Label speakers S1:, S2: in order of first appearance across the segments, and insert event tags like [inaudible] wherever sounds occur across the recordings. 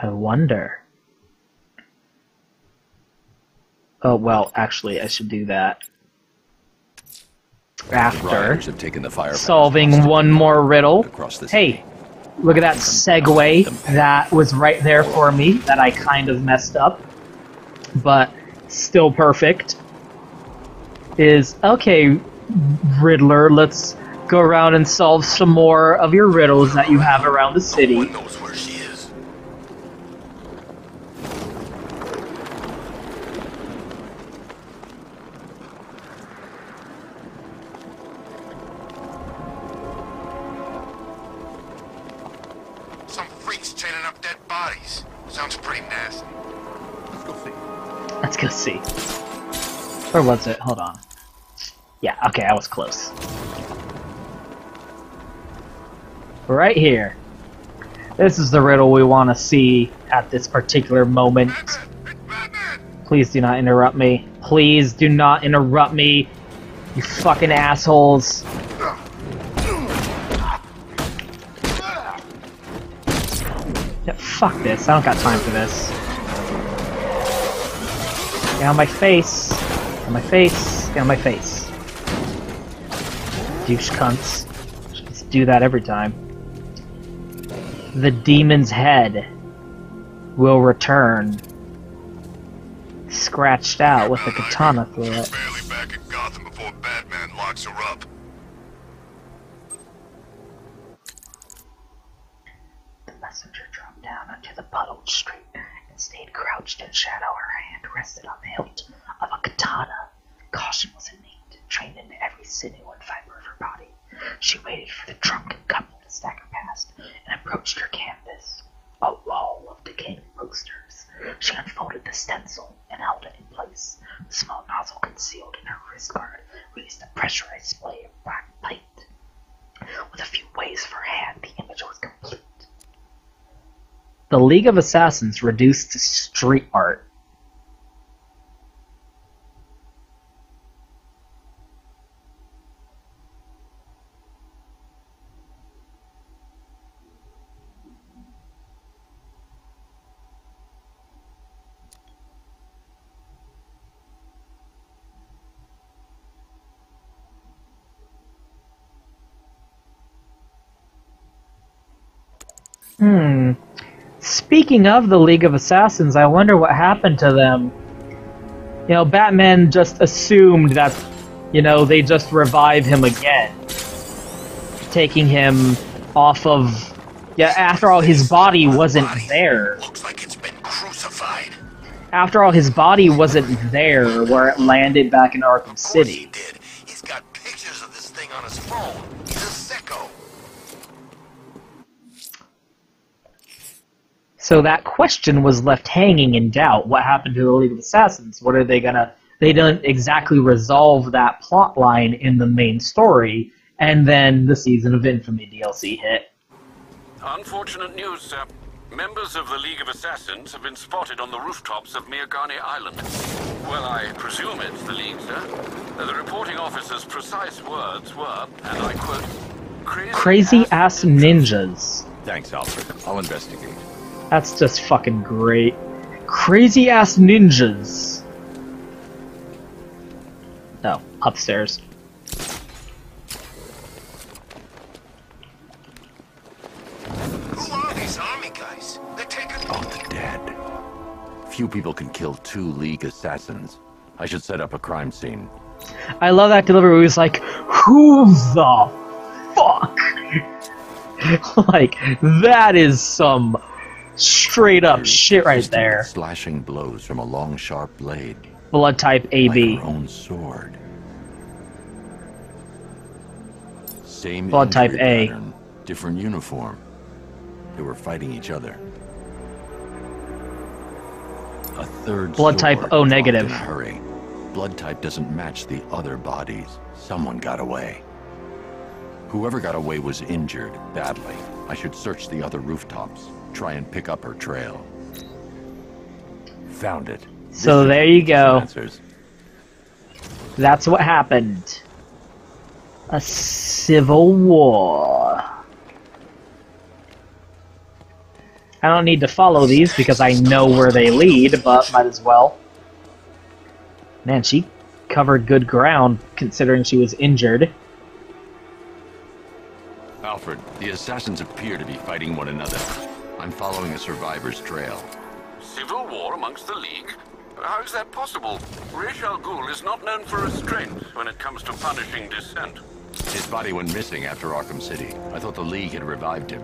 S1: I wonder. Oh, well, actually, I should do that. After
S2: have taken the fire.
S1: solving one more riddle. Hey, look at that segue that was right there for me that I kind of messed up, but still perfect. Is okay, Riddler, let's go around and solve some more of your riddles that you have around the city. Was it? Hold on. Yeah, okay, I was close. Right here. This is the riddle we want to see at this particular moment. Please do not interrupt me. Please do not interrupt me. You fucking assholes. Yeah, fuck this. I don't got time for this. Get on my face. On my face. Get on my face. Douche cunts. Just do that every time. The demon's head will return scratched out with a katana through it.
S3: barely back in Gotham before Batman locks her up.
S1: The messenger dropped down onto the puddled street and stayed crouched in shadow. Her hand rested on the hilt of a katana. Caution was innate, trained into every sinew and fiber of her body. She waited for the drunken couple to stagger past and approached her canvas. A wall of decaying posters. She unfolded the stencil and held it in place. The small nozzle concealed in her wrist guard released a pressurized spray of black paint. With a few waves of her hand, the image was complete. The League of Assassins reduced to street art. Hmm. Speaking of the League of Assassins, I wonder what happened to them. You know, Batman just assumed that, you know, they just revive him again. Taking him off of. Yeah, after all, his body wasn't there.
S3: Looks like it's been crucified.
S1: After all, his body wasn't there where it landed back in Arkham City.
S3: he did. He's got pictures of this thing on his phone. He's a sicko.
S1: So that question was left hanging in doubt. What happened to the League of Assassins? What are they gonna? They didn't exactly resolve that plot line in the main story, and then the Season of Infamy DLC hit.
S4: Unfortunate news, sir. Members of the League of Assassins have been spotted on the rooftops of Miagani Island. Well, I presume it's the League, sir. The reporting officer's precise words were, and I quote, crazy,
S1: Crazy ass ninjas.
S2: Thanks, Alfred. I'll investigate.
S1: That's just fucking great. Crazy ass ninjas. No, upstairs.
S3: Who are these army guys? They're taking.
S2: Oh, the dead. Few people can kill two League assassins. I should set up a crime scene.
S1: I love that delivery where he's like, who the fuck? [laughs] like, that is some straight up shit right there.
S2: Slashing blows from a long, sharp blade.
S1: Blood type
S2: Like
S1: AB.
S2: her own sword. Same
S1: Blood type A.
S2: pattern, different uniform. They were fighting each other. A third
S1: Blood type O negative.
S2: Hurry. Blood type doesn't match the other bodies. Someone got away. Whoever got away was injured badly. I should search the other rooftops. Try and pick up her trail. Found it.
S1: So
S2: should
S1: there you go.
S2: Answers.
S1: That's what happened. A civil war. I don't need to follow these because I know where they lead, but might as well. Man, she covered good ground considering she was injured.
S2: Alfred, the assassins appear to be fighting one another. I'm following a survivor's trail.
S4: Civil war amongst the League? How is that possible? Ra's al Ghul is not known for restraint when it comes to punishing dissent.
S2: His body went missing after Arkham City. I thought the League had revived him.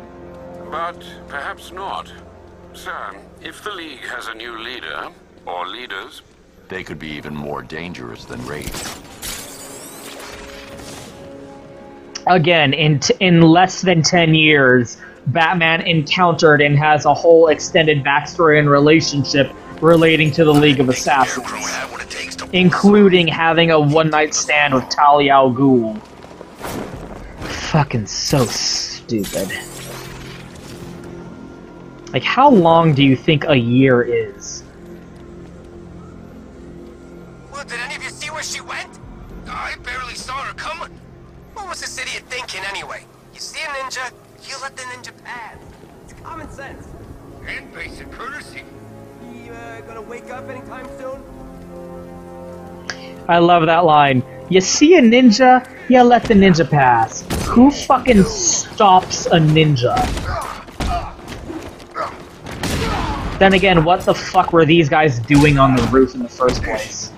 S4: But perhaps not. Sir, if the League has a new leader, or leaders,
S2: They could be even more dangerous than Ra's.
S1: Again, in t- in less than ten years, Batman encountered and has a whole extended backstory and relationship relating to the League of Assassins, including having a one night stand with Talia al Ghul. Fucking so stupid. Like, how long do you think a year is?
S5: Well, did any of you see where she went? I barely saw her coming. What was this idiot thinking anyway? You see a ninja, you let the ninja pass. It's common sense.
S3: and basic courtesy.
S5: You uh, gonna wake up anytime soon?
S1: I love that line. You see a ninja, you let the ninja pass. Who fucking stops a ninja? Then again, what the fuck were these guys doing on the roof in the first place?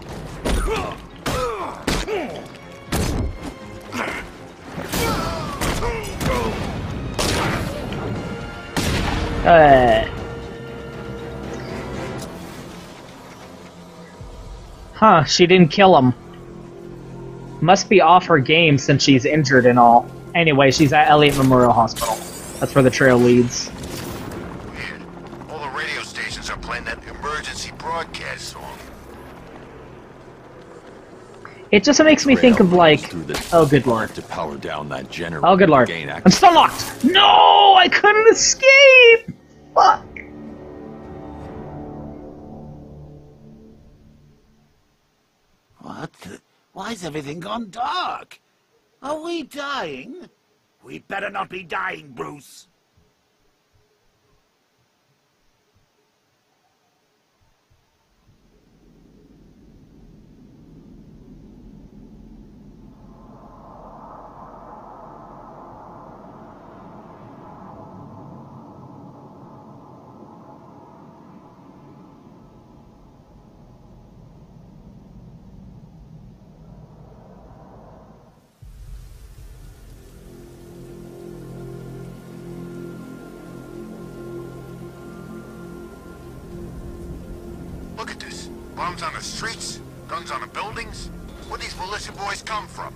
S1: Uh. Huh, she didn't kill him. Must be off her game since she's injured and all. Anyway, she's at Elliot Memorial Hospital. That's where the trail leads. It just makes me think of like,
S2: leads through this
S1: oh good lord,
S2: to power down that generator.
S1: oh good lord,
S2: Gain
S1: I'm still locked. No, I couldn't escape. Fuck.
S6: What? Why's everything gone dark? Are we dying? We better not be dying, Bruce.
S3: Bombs on the streets, guns on the buildings. Where these militia boys come from?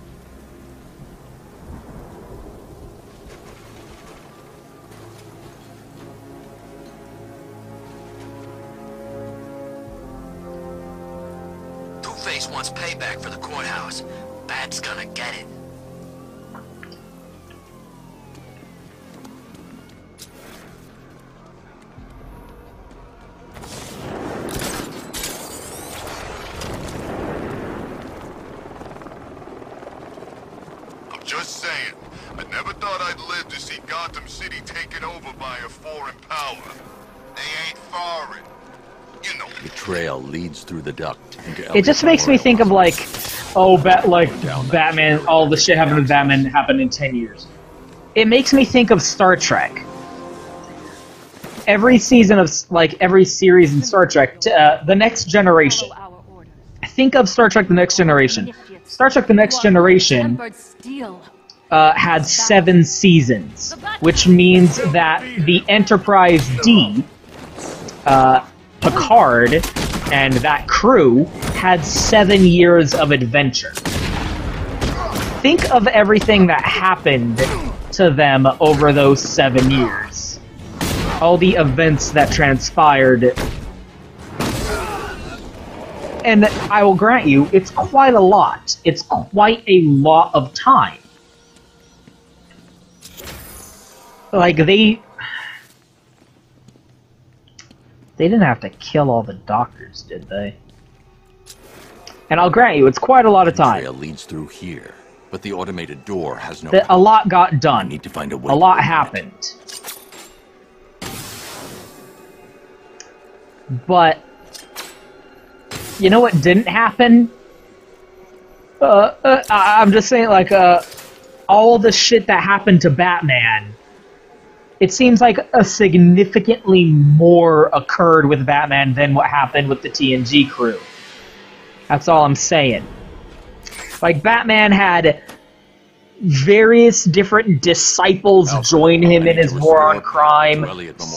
S5: Two-Face wants payback for the courthouse. Bat's gonna get it.
S2: Through the duct
S1: It just makes me think of like, oh, bat like Batman. All the shit happened with Batman happened in ten years. It makes me think of Star Trek. Every season of like every series in Star Trek, uh, the Next Generation.
S7: Follow our orders.
S1: Think of Star Trek: The Next Generation. Star Trek: The Next Generation uh, had seven seasons, which means that the Enterprise D, uh, Picard, and that crew had seven years of adventure. Think of everything that happened to them over those seven years. All the events that transpired. And I will grant you, it's quite a lot. It's quite a lot of time. like they they didn't have to kill all the doctors, did they? And I'll grant you, it's quite a lot of time.
S2: trail leads through here, but the automated door has no.
S1: That a lot got
S2: I
S1: done.
S2: need to find a way.
S1: A lot
S2: open it.
S1: happened. But you know what didn't happen? Uh, uh, I- I'm just saying, like, uh, all the shit that happened to Batman. It seems like a significantly more occurred with Batman than what happened with the TNG crew. That's all I'm saying. Like, Batman had various different disciples
S2: Alfred,
S1: join him in his war on crime.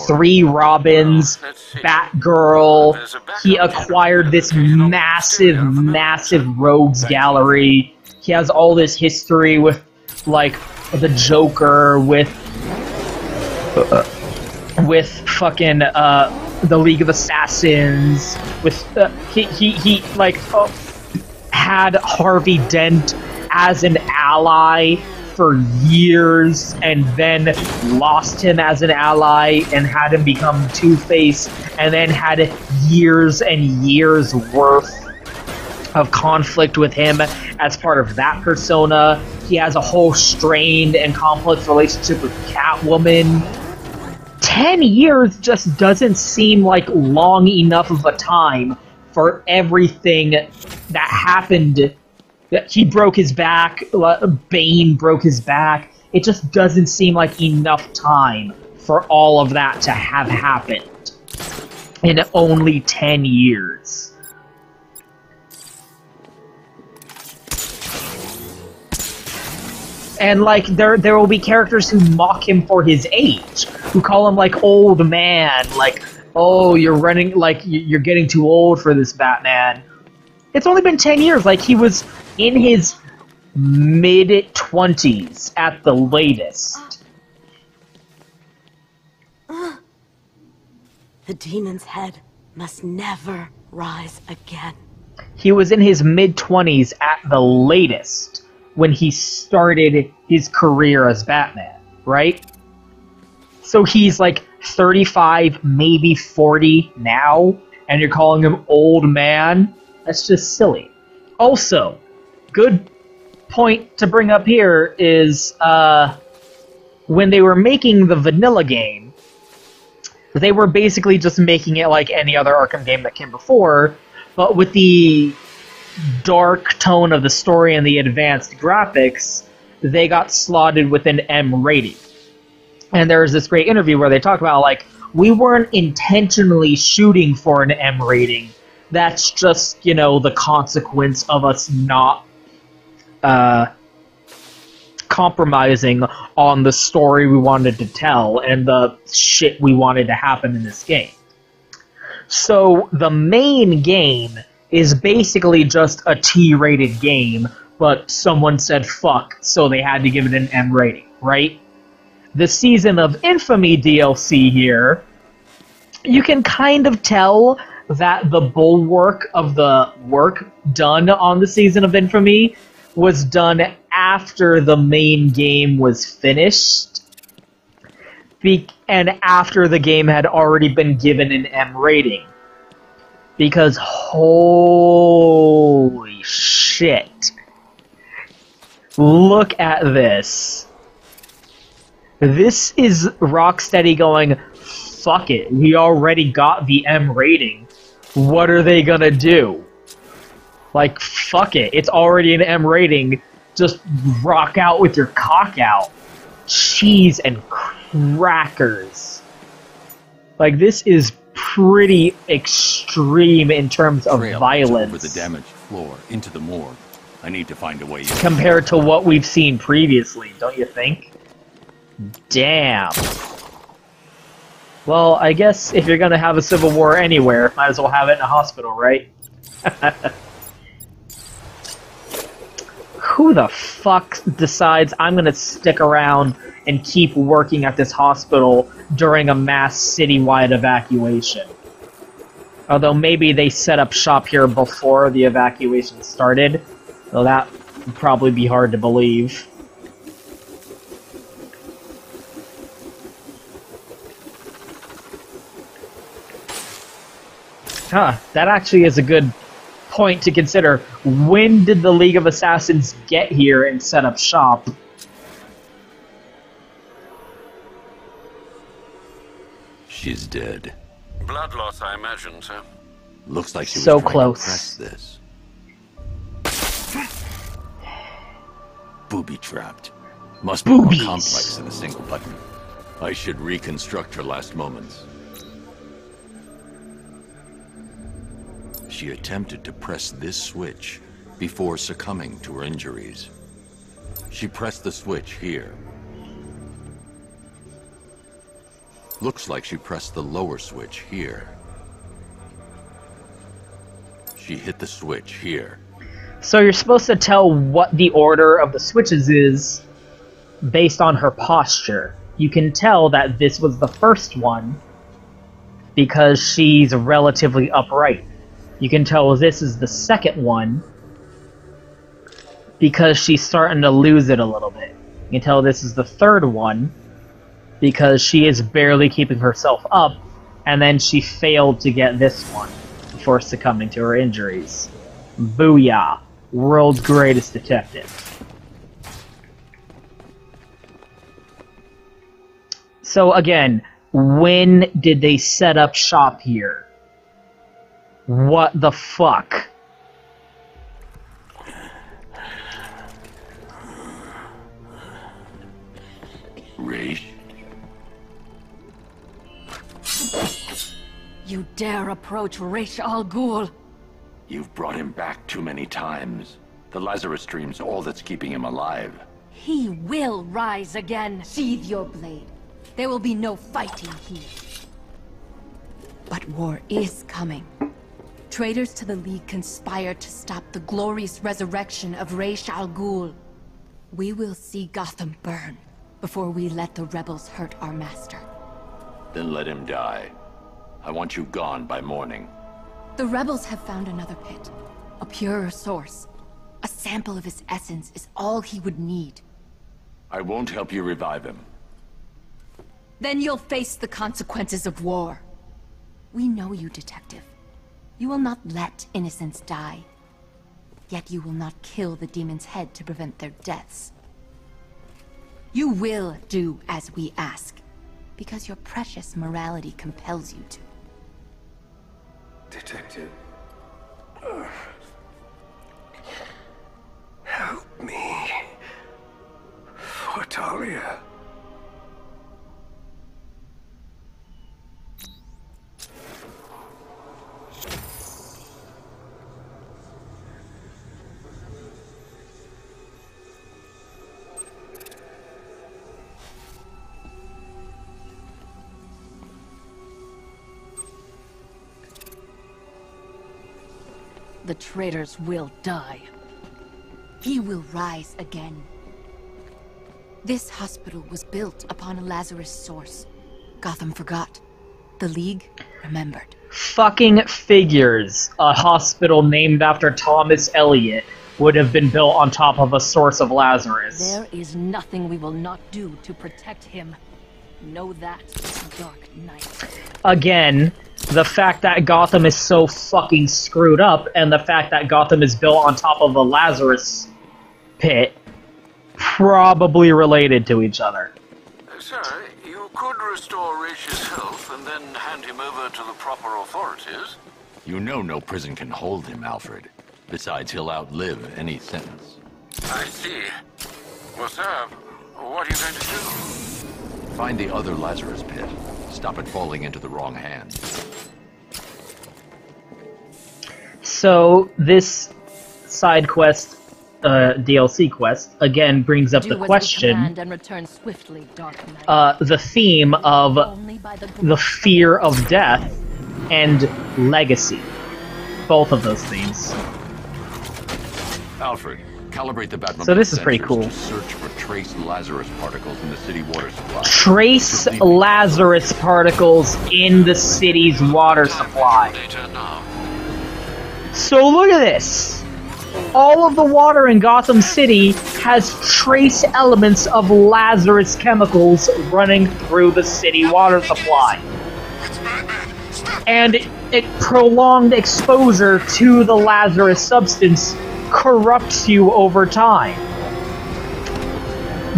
S1: Three Robins,
S4: Let's.
S1: Batgirl.
S4: There's a backup
S1: He acquired this
S4: located on the
S1: massive,
S4: exterior of the building.
S1: massive rogues gallery. He has all this history with, like, the Joker, with, with fucking uh, the League of Assassins. With uh, he he he like uh, had Harvey Dent as an ally for years and then lost him as an ally and had him become Two Face and then had years and years worth of conflict with him as part of that persona. He has a whole strained and complex relationship with Catwoman. 10 years just doesn't seem like long enough of a time for everything that happened. That he broke his back, uh, Bane broke his back. It just doesn't seem like enough time for all of that to have happened in only 10 years. and like there there will be characters who mock him for his age who call him like old man like oh you're running like you're getting too old for this batman it's only been 10 years like he was in his mid 20s at the latest
S7: The demon's head must never rise again.
S1: he was in his mid 20s at the latest when he started his career as Batman, right? So he's like 35, maybe 40 now, and you're calling him old man? That's just silly. Also, good point to bring up here is uh, when they were making the vanilla game, they were basically just making it like any other Arkham game that came before, but with the dark tone of the story and the advanced graphics, they got slotted with an M rating. And there was this great interview where they talk about like we weren't intentionally shooting for an M rating. That's just you know the consequence of us not uh, compromising on the story we wanted to tell and the shit we wanted to happen in this game. So the main game is basically just a T rated game, but someone said fuck, so they had to give it an M rating, right? The Season of Infamy DLC here, you can kind of tell that the bulwark of the work done on the Season of Infamy was done after the main game was finished. Be- and after the game had already been given an M rating because holy shit. Look at this. This is Rocksteady going, fuck it, we already got the M rating. What are they gonna do? Like, fuck it, it's already an M rating. Just rock out with your cock out. Cheese and crackers. Like, this is pretty extreme in terms of
S2: Trail
S1: violence
S2: Over the damaged floor, into the morgue. I need to find a way
S1: compared to what we've seen previously, don't you think? Damn. Well, I guess if you're gonna have a civil war anywhere, might as well have it in a hospital, right? [laughs] Who the fuck decides I'm gonna stick around and keep working at this hospital during a mass citywide evacuation? Although maybe they set up shop here before the evacuation started, though that would probably be hard to believe. Huh, that actually is a good point to consider. When did the League of Assassins get here and set up shop?
S2: She's dead.
S4: Blood loss, I imagine, sir.
S2: Looks like she was
S1: So
S2: trying
S1: close.
S2: to press this. Booby trapped. Must be
S1: Boobies.
S2: more complex than a single button. I should reconstruct her last moments. She attempted to press this switch before succumbing to her injuries. She pressed the switch here. Looks like she pressed the lower switch here. She hit the switch here.
S1: So you're supposed to tell what the order of the switches is based on her posture. You can tell that this was the first one because she's relatively upright. You can tell this is the second one because she's starting to lose it a little bit. You can tell this is the third one because she is barely keeping herself up, and then she failed to get this one before succumbing to her injuries. Booyah! World's greatest detective. So again, when did they set up shop here? What the fuck?
S2: Ra's?
S7: You dare approach Ra's Al Ghul?
S2: You've brought him back too many times. The Lazarus Stream's all that's keeping him alive.
S7: He will rise again. Sheathe your blade. There will be no fighting here. But war is coming. Traitors to the League conspire to stop the glorious resurrection of Ra's Al Ghul. We will see Gotham burn before we let the rebels hurt our master.
S2: Then let him die. I want you gone by morning.
S7: The rebels have found another pit. A purer source. A sample of his essence is all he would need.
S2: I won't help you revive him.
S7: Then you'll face the consequences of war. We know you, Detective. You will not let innocents die. Yet you will not kill the demon's head to prevent their deaths. You will do as we ask, because your precious morality compels you to.
S5: Detective. Help me. For Talia.
S7: The traitors will die. He will rise again. This hospital was built upon a Lazarus source. Gotham forgot. The League remembered.
S1: Fucking figures. A hospital named after Thomas Elliot would have been built on top of a source of Lazarus.
S7: There is nothing we will not do to protect him. Know that, Dark Knight.
S1: Again, the fact that Gotham is so fucking screwed up, and the fact that Gotham is built on top of a Lazarus pit, probably related to each other.
S4: Sir, you could restore Raish's health and then hand him over to the proper authorities.
S2: You know no prison can hold him, Alfred. Besides, he'll outlive any sentence.
S4: I see. Well, sir, what are you going to do?
S2: Find the other Lazarus pit. Stop it falling into the wrong hands.
S1: So, this side quest, uh, DLC quest, again brings up
S7: Do
S1: the question
S7: and return swiftly, Dark
S1: uh, the theme of
S7: the,
S1: the fear of death and legacy. Both of those themes.
S2: Alfred, calibrate the Batmobile
S1: So this is pretty cool.
S2: search for trace Lazarus particles in the city water supply.
S1: Trace Lazarus particles in the city's water supply. So look at this! All of the water in Gotham City has trace elements of Lazarus chemicals running through the city water supply.
S3: It's Batman!
S1: And it prolonged exposure to the Lazarus substance corrupts you over time.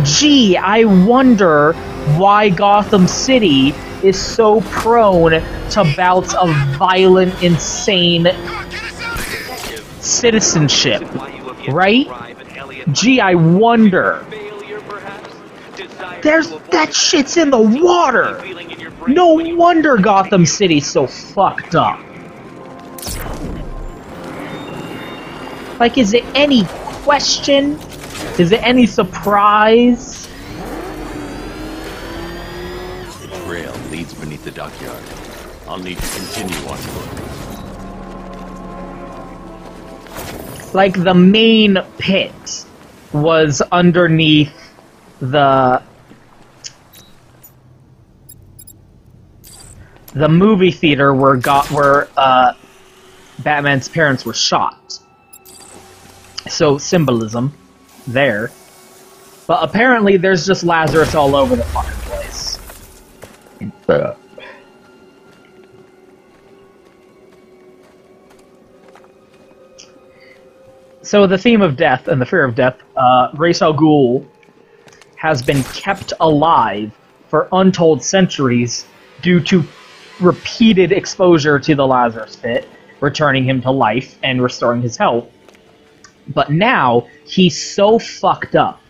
S1: Gee, I wonder why Gotham City is so prone to bouts of violent, insane citizenship, right? Gee, I wonder. There's that shit's in the water. No wonder Gotham City's so fucked up. Like, is it any question? Is it any surprise?
S2: The trail leads beneath the dockyard. I'll need to continue on foot.
S1: Like, the main pit was underneath the the movie theater where got where uh, Batman's parents were shot. So symbolism there. But apparently there's just Lazarus all over the fucking place. So the theme of death and the fear of death, uh, Ra's al Ghul has been kept alive for untold centuries due to repeated exposure to the Lazarus pit, returning him to life and restoring his health. But now he's so fucked up,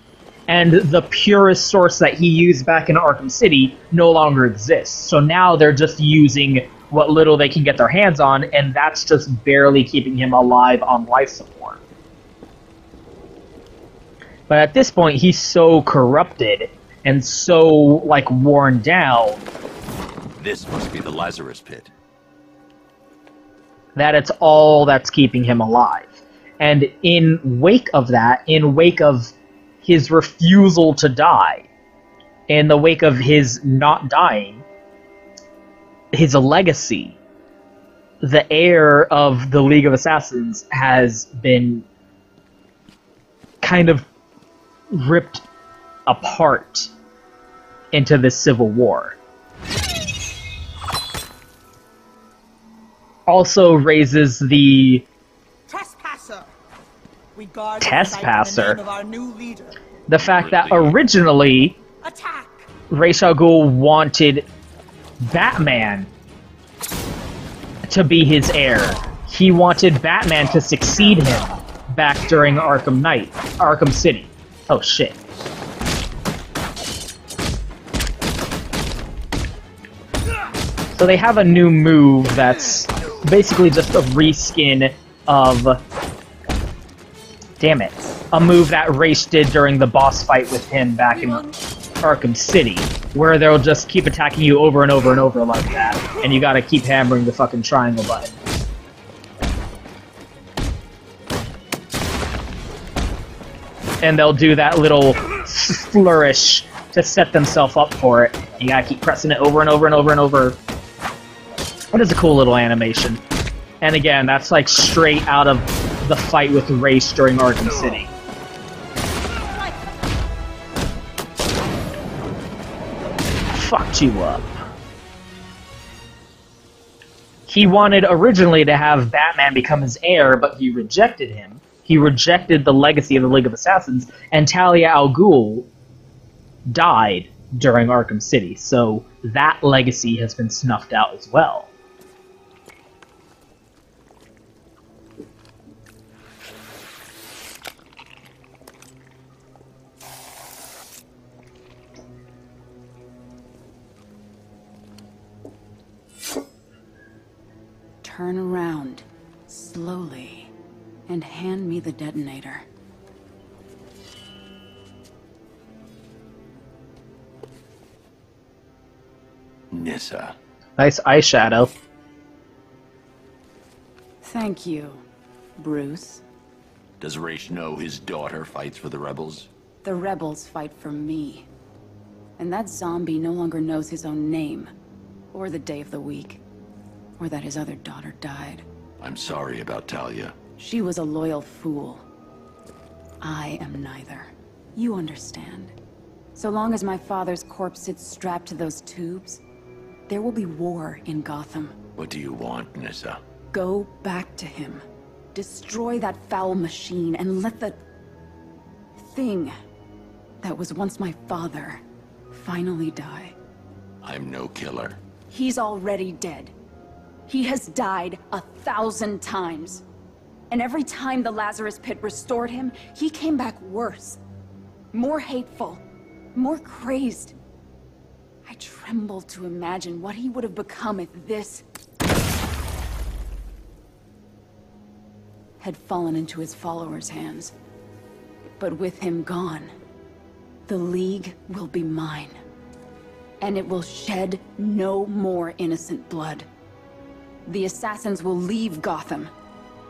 S1: and the purest source that he used back in Arkham City no longer exists. So now they're just using what little they can get their hands on, and that's just barely keeping him alive on life support. But at this point, he's so corrupted and so like worn down
S2: This must be the Lazarus pit.
S1: that it's all that's keeping him alive. And in wake of that, in wake of his refusal to die, in the wake of his not dying, his legacy, the heir of the League of Assassins has been kind of ripped apart into this civil war. Also raises the!
S8: We guard
S1: Trespasser?
S8: the of our new leader.
S1: the fact that originally
S8: Attack!
S1: Ra's al Ghul wanted Batman to be his heir. He wanted Batman to succeed him back during Arkham Knight, Arkham City. Oh shit. So they have a new move that's basically just a reskin of damn it. A move that Ra's did during the boss fight with him back in Arkham City, where they'll just keep attacking you over and over and over like that, and you gotta keep hammering the fucking triangle button. And they'll do that little flourish to set themselves up for it. You gotta keep pressing it over and over and over and over. It is a cool little animation. And again, that's like straight out of the fight with Ra's during Arkham City. Fucked you up. He wanted originally to have Batman become his heir, but he rejected him. He rejected the legacy of the League of Assassins, and Talia al Ghul died during Arkham City, so that legacy has been snuffed out as well.
S9: Turn around, slowly, and hand me the detonator.
S2: Nyssa.
S1: Nice eyeshadow.
S9: Thank you, Bruce.
S2: Does Ra's know his daughter fights for the rebels?
S9: The rebels fight for me. And that zombie no longer knows his own name, or the day of the week, or that his other daughter died.
S2: I'm sorry about Talia.
S9: She was a loyal fool. I am neither. You understand. So long as my father's corpse sits strapped to those tubes, there will be war in Gotham.
S2: What do you want, Nyssa?
S9: Go back to him. Destroy that foul machine and let the... thing that was once my father finally die.
S2: I'm no killer.
S9: He's already dead. He has died a thousand times. And every time the Lazarus Pit restored him, he came back worse. More hateful. More crazed. I tremble to imagine what he would have become if this... had fallen into his followers' hands. But with him gone, the League will be mine. And it will shed no more innocent blood. The assassins will leave Gotham,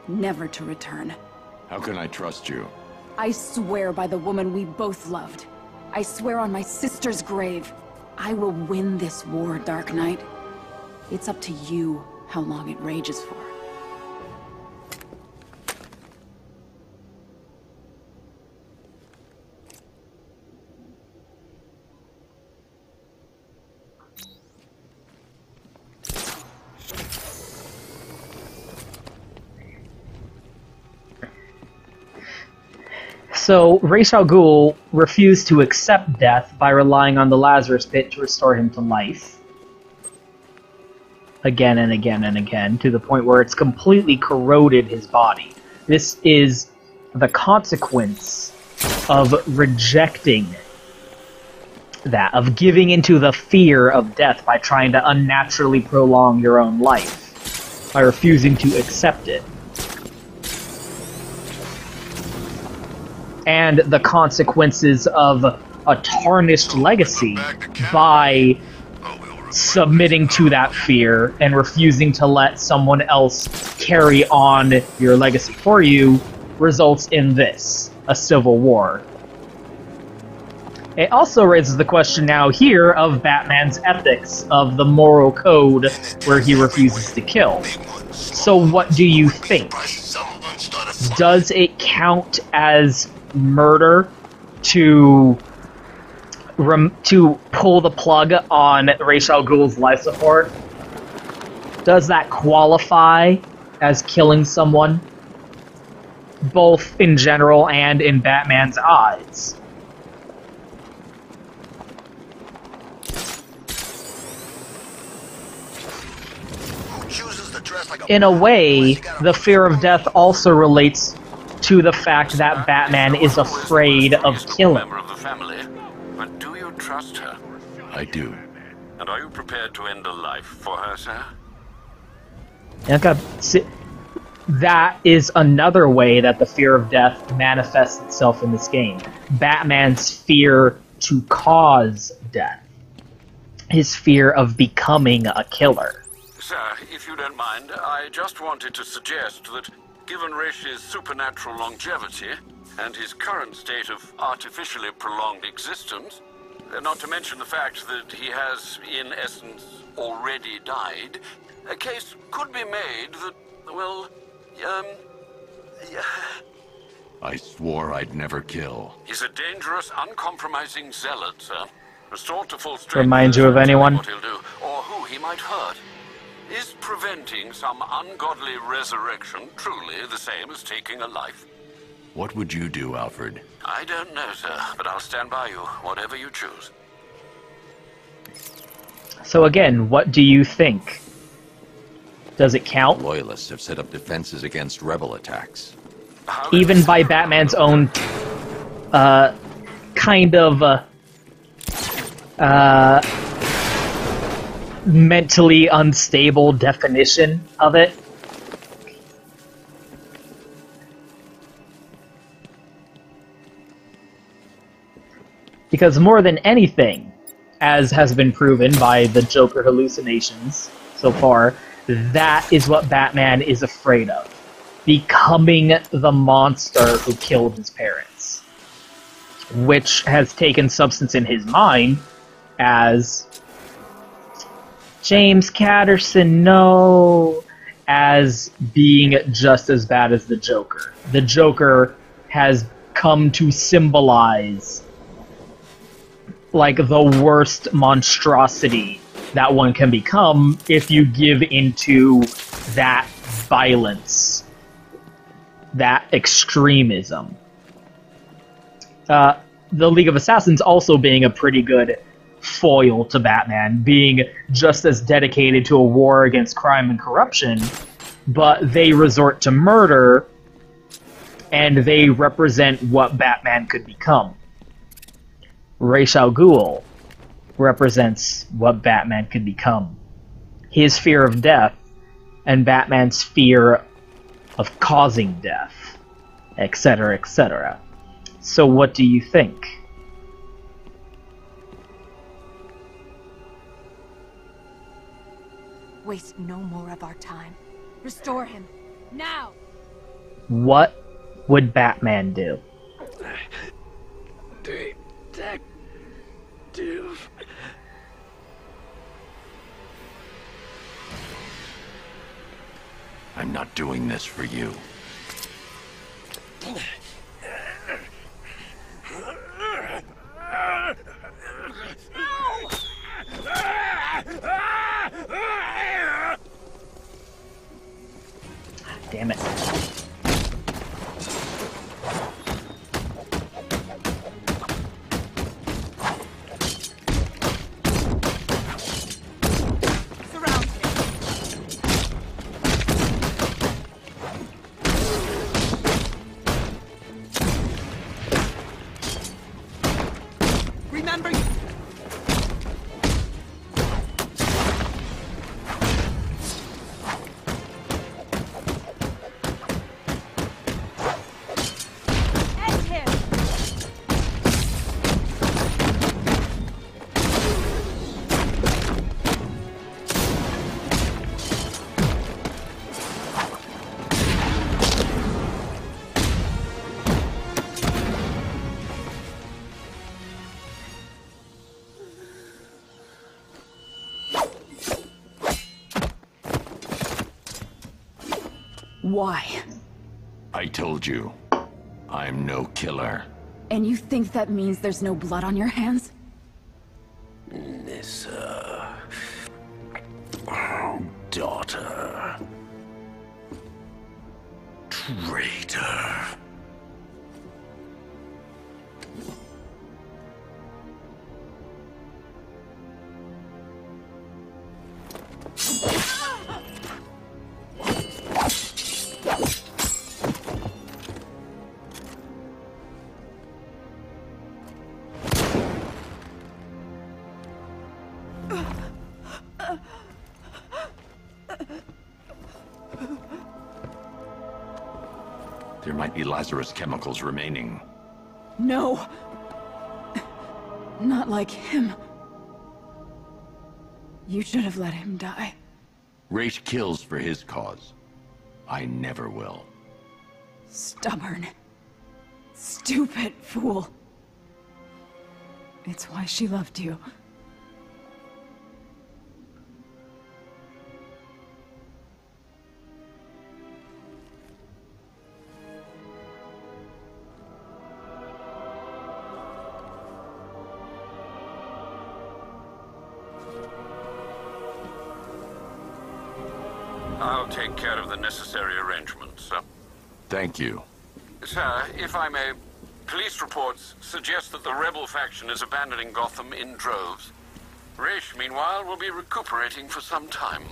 S9: never to return.
S2: How can I trust you?
S9: I swear by the woman we both loved. I swear on my sister's grave. I will win this war, Dark Knight. It's up to you how long it rages for.
S1: So, Ra's al Ghul refused to accept death by relying on the Lazarus Pit to restore him to life. Again and again and again, to the point where it's completely corroded his body. This is the consequence of rejecting that, of giving into the fear of death by trying to unnaturally prolong your own life, by refusing to accept it. And the consequences of a tarnished legacy by submitting to that fear and refusing to let someone else carry on your legacy for you results in this a civil war. It also raises the question now here of Batman's ethics, of the moral code where he refuses to kill. So, what do you think? Does it count as murder to rem- to pull the plug on Ra's al Ghul's life support? Does that qualify as killing someone? Both in general and in Batman's eyes. In a way, the fear of death also relates to the fact that Batman is afraid of killing.
S4: Member of the family, but do you trust her?
S2: I do.
S4: And are you prepared to end a life for her, sir?
S1: Okay. si- That is another way that the fear of death manifests itself in this game. Batman's fear to cause death. His fear of becoming a killer.
S4: Sir, if you don't mind, I just wanted to suggest that given Rash's supernatural longevity and his current state of artificially prolonged existence, uh, not to mention the fact that he has, in essence, already died, a case could be made that, well, um, yeah,
S2: I swore I'd never kill.
S4: he's a dangerous, uncompromising zealot, sir. Restored to full strength.
S1: Remind you of anyone?
S4: What he'll do, or who he might hurt. Is preventing some ungodly resurrection truly the same as taking a life?
S2: What would you do, Alfred?
S4: I don't know, sir, but I'll stand by you, whatever you choose.
S1: So again, what do you think? Does it count?
S2: Loyalists have set up defenses against rebel attacks.
S4: How
S1: Even by Batman's own, uh, kind of, uh, uh, mentally unstable definition of it? Because more than anything, as has been proven by the Joker hallucinations so far, that is what Batman is afraid of. Becoming the monster who killed his parents. Which has taken substance in his mind as James Catterson, no, as being just as bad as the Joker. The Joker has come to symbolize like the worst monstrosity that one can become if you give into that violence, that extremism. Uh, the League of Assassins also being a pretty good foil to Batman, being just as dedicated to a war against crime and corruption, but they resort to murder and they represent what Batman could become. Ra's al Ghul represents what Batman could become. His fear of death and Batman's fear of causing death, etc., etc. So, what do you think?
S7: Waste no more of our time. Restore him. Now!
S1: What would Batman do?
S6: Detective.
S2: I'm not doing this for you.
S9: Why?
S2: I told you, I'm no killer.
S9: And you think that means there's no blood on your hands?
S6: Nyssa. Oh, daughter. Traitor.
S2: Lazarus chemicals remaining.
S9: No. Not like him. You should have let him die.
S2: Ra's kills for his cause. I never will.
S9: Stubborn. Stupid fool. It's why she loved you.
S4: I'll take care of the necessary arrangements. Uh,
S2: Thank you.
S4: sir, if I may, police reports suggest that the rebel faction is abandoning Gotham in droves. Ra's, meanwhile, will be recuperating for some time.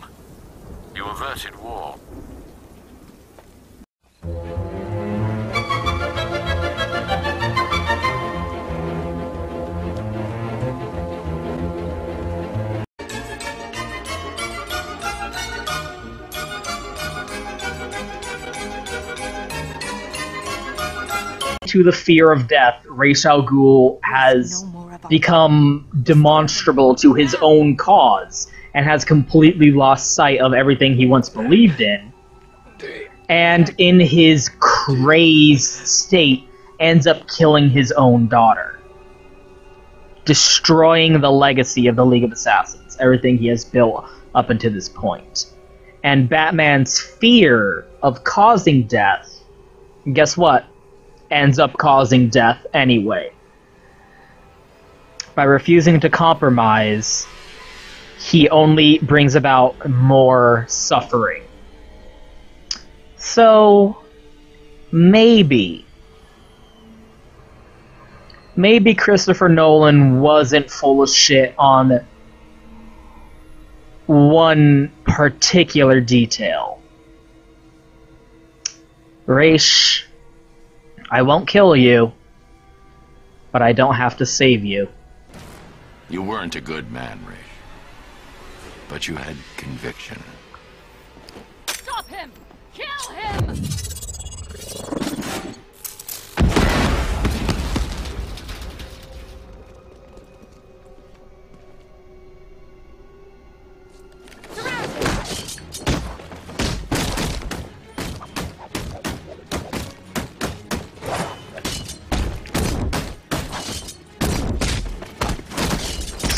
S4: You averted war.
S1: To the fear of death, Ra's al Ghul has
S7: No more of our
S1: become demonstrable to his own cause and has completely lost sight of everything he once believed in. And in his crazed state, ends up killing his own daughter, destroying the legacy of the League of Assassins, everything he has built up until this point. And Batman's fear of causing death, guess what? Ends up causing death anyway by refusing to compromise, he only brings about more suffering. So, maybe, maybe Christopher Nolan wasn't full of shit on one particular detail. Ra's, I won't kill you, but I don't have to save you.
S2: You weren't a good man, Ra's. But you had conviction.
S7: Stop him! Kill him!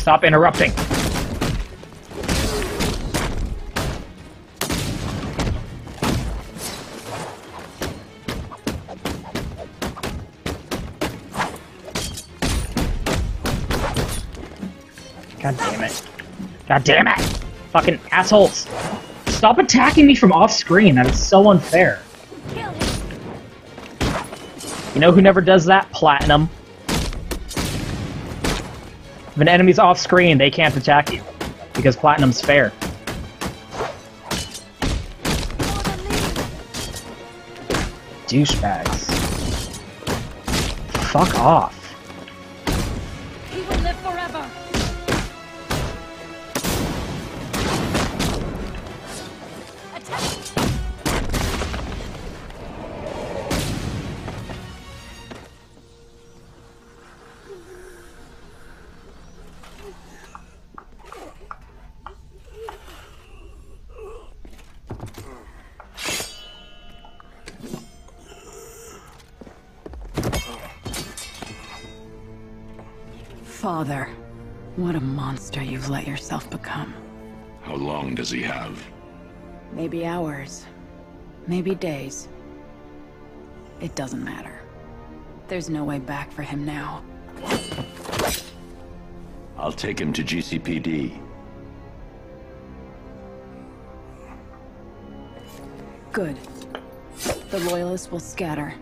S1: Stop interrupting. God damn it. God damn it! Fucking assholes! Stop attacking me from off screen, that is so unfair. You know who never does that? Platinum. If an enemy's off screen, they can't attack you. Because Platinum's fair. Douchebags. Fuck off.
S9: Father, what a monster you've let yourself become.
S2: How long does he have?
S9: Maybe hours. Maybe days. It doesn't matter. There's no way back for him now.
S2: I'll take him to GCPD.
S9: Good. The Loyalists will scatter.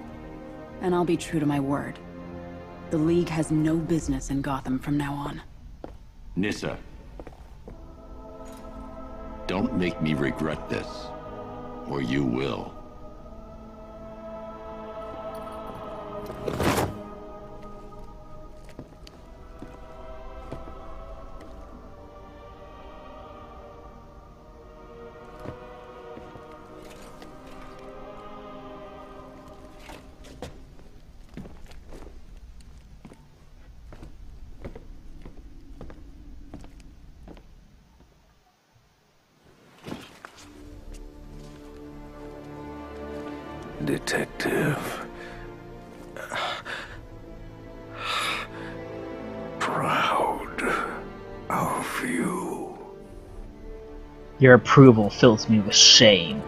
S9: And I'll be true to my word. The League has no business in Gotham from now on.
S2: Nyssa. Don't make me regret this. Or you will.
S1: Your approval fills me with shame.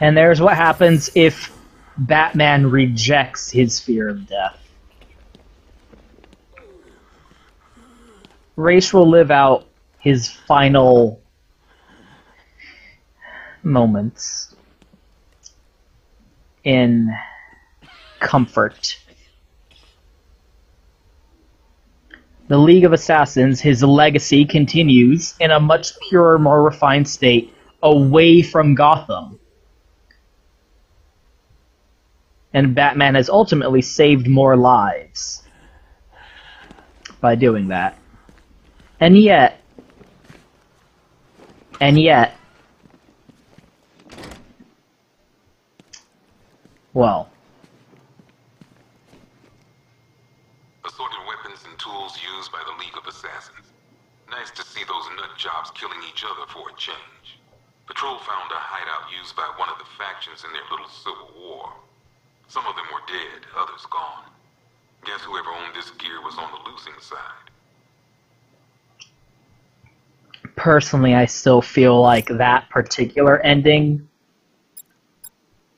S1: And there's what happens if Batman rejects his fear of death. Ra's will live out his final moments in comfort. The League of Assassins, his legacy continues in a much purer, more refined state away from Gotham. And Batman has ultimately saved more lives by doing that. And yet, and yet, well,
S10: Assorted weapons and tools used by the League of Assassins. Nice to see those nut jobs killing each other for a change. Patrol found a hideout used by one of the factions in their little civil war. Some of them were dead, others gone. Guess whoever owned this gear was on the losing side.
S1: personally, I still feel like that particular ending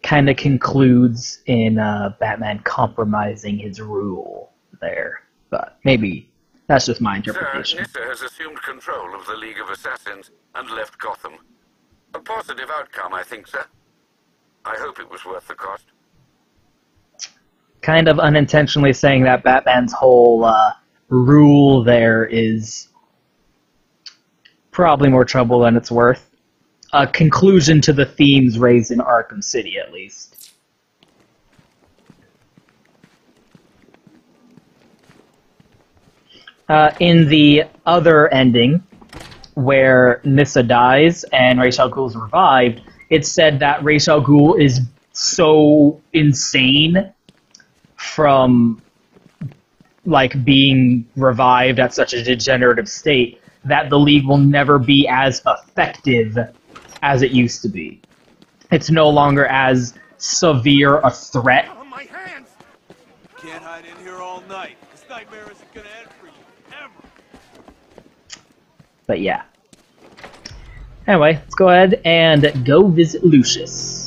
S1: kind of concludes in uh, Batman compromising his rule there. But maybe that's just my
S4: Sir. Nyssa has assumed control of the League of Assassins and left Gotham. A positive outcome, I think, sir. I hope it was worth the cost.
S1: Kind of unintentionally saying that Batman's whole uh, rule there is probably more trouble than it's worth. A conclusion to the themes raised in Arkham City, at least. Uh, in the other ending, where Nyssa dies and Ra's al Ghul is revived, it's said that Ra's al Ghul is so insane from like being revived at such a degenerative state that the league will never be as effective as it used to be. It's no longer as severe a threat.
S11: On my hands! Can't hide in here all night. This nightmare isn't gonna end for you, ever.
S1: But yeah. Anyway, let's go ahead and go visit Lucius.